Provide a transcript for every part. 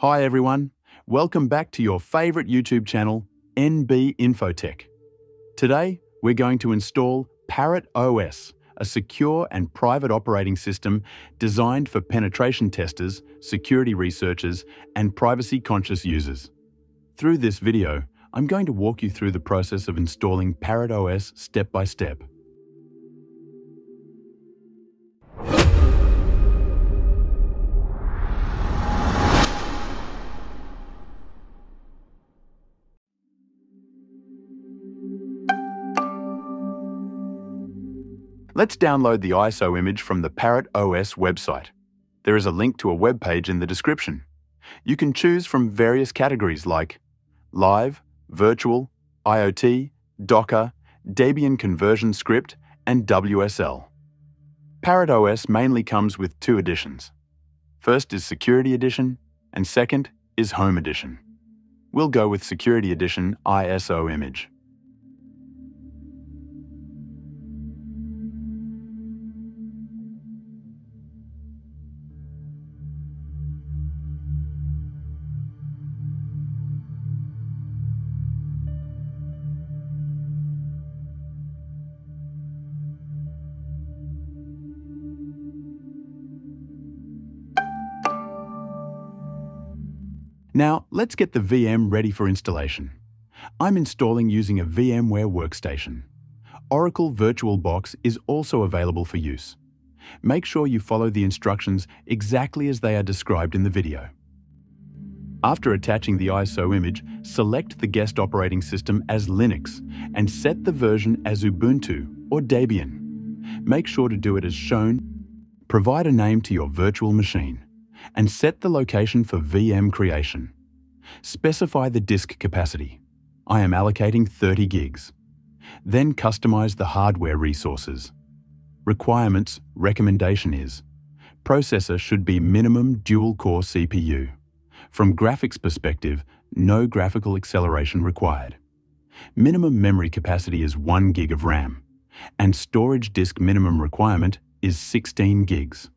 Hi everyone, welcome back to your favourite YouTube channel, NB Infotech. Today, we're going to install Parrot OS, a secure and private operating system designed for penetration testers, security researchers, and privacy-conscious users. Through this video, I'm going to walk you through the process of installing Parrot OS step by step. Let's download the ISO image from the Parrot OS website. There is a link to a web page in the description. You can choose from various categories like Live, Virtual, IoT, Docker, Debian conversion script, and WSL. Parrot OS mainly comes with two editions. First is Security Edition, and second is Home Edition. We'll go with Security Edition ISO image. Now, let's get the VM ready for installation. I'm installing using a VMware workstation. Oracle VirtualBox is also available for use. Make sure you follow the instructions exactly as they are described in the video. After attaching the ISO image, select the guest operating system as Linux and set the version as Ubuntu or Debian. Make sure to do it as shown. Provide a name to your virtual machine and set the location for VM creation. Specify the disk capacity. I am allocating 30 gigs. Then customize the hardware resources. Requirements recommendation is processor should be minimum dual-core CPU. From graphics perspective, no graphical acceleration required. Minimum memory capacity is 1 gig of RAM, and storage disk minimum requirement is 16 gigs.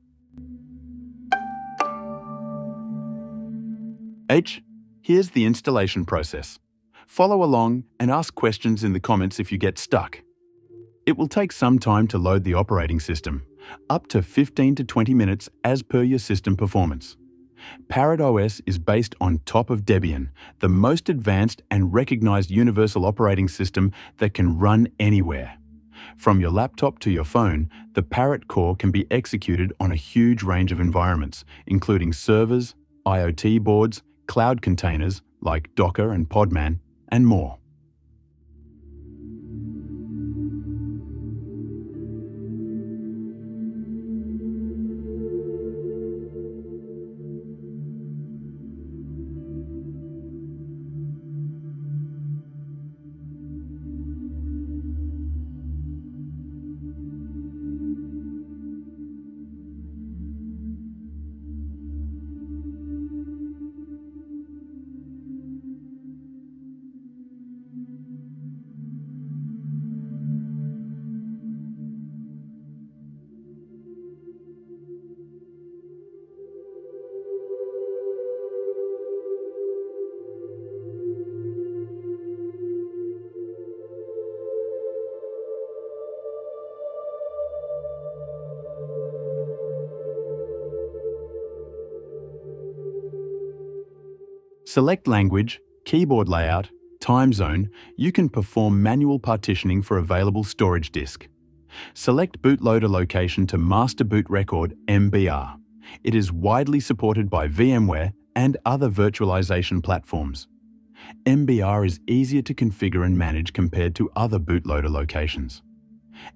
H. Here's the installation process. Follow along and ask questions in the comments if you get stuck. It will take some time to load the operating system, up to 15 to 20 minutes as per your system performance. Parrot OS is based on top of Debian, the most advanced and recognized universal operating system that can run anywhere. From your laptop to your phone, the Parrot core can be executed on a huge range of environments, including servers, IoT boards, cloud containers like Docker and Podman, and more. Select language, keyboard layout, time zone, you can perform manual partitioning for available storage disk. Select bootloader location to master boot record MBR. It is widely supported by VMware and other virtualization platforms. MBR is easier to configure and manage compared to other bootloader locations.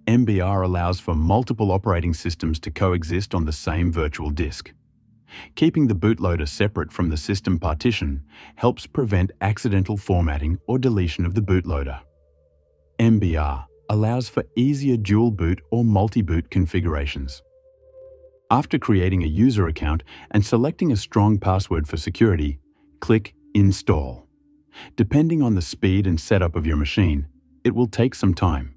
MBR allows for multiple operating systems to coexist on the same virtual disk. Keeping the bootloader separate from the system partition helps prevent accidental formatting or deletion of the bootloader. MBR allows for easier dual boot or multi-boot configurations. After creating a user account and selecting a strong password for security, click Install. Depending on the speed and setup of your machine, it will take some time.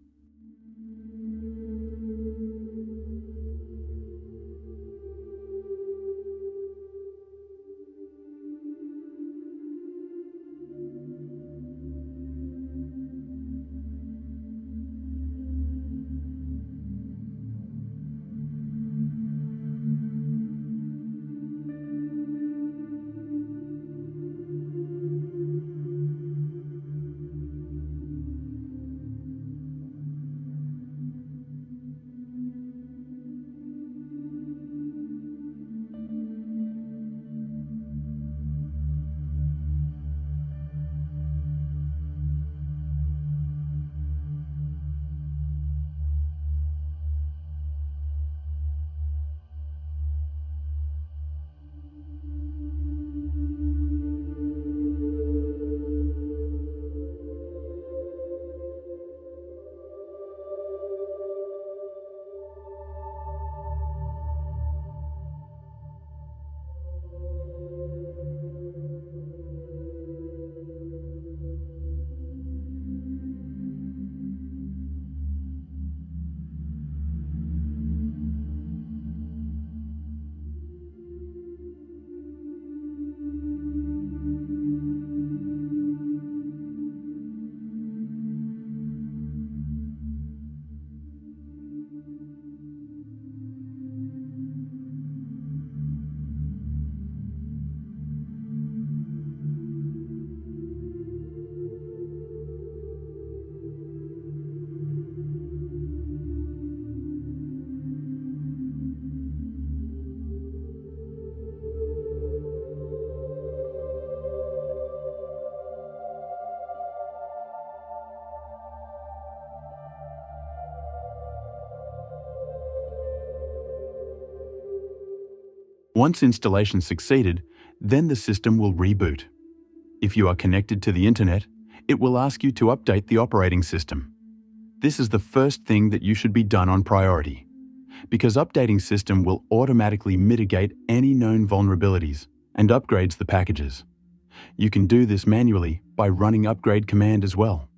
Once installation succeeded, then the system will reboot. If you are connected to the internet, it will ask you to update the operating system. This is the first thing that you should be done on priority, because updating system will automatically mitigate any known vulnerabilities and upgrades the packages. You can do this manually by running upgrade command as well.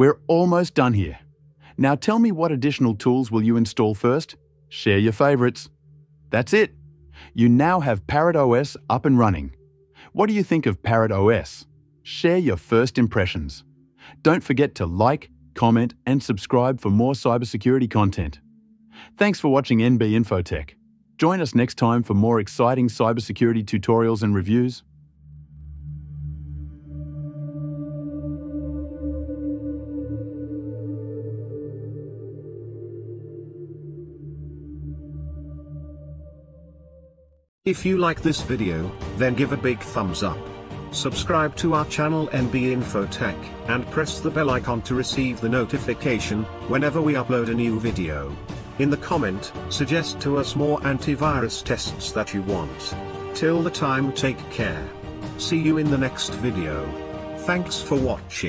We're almost done here. Now tell me what additional tools will you install first? Share your favorites. That's it. You now have Parrot OS up and running. What do you think of Parrot OS? Share your first impressions. Don't forget to like, comment, and subscribe for more cybersecurity content. Thanks for watching NB Infotech. Join us next time for more exciting cybersecurity tutorials and reviews. If you like this video, then give a big thumbs up. Subscribe to our channel NB Infotech, and press the bell icon to receive the notification, whenever we upload a new video. In the comment, suggest to us more antivirus tests that you want. Till the time take care. See you in the next video. Thanks for watching.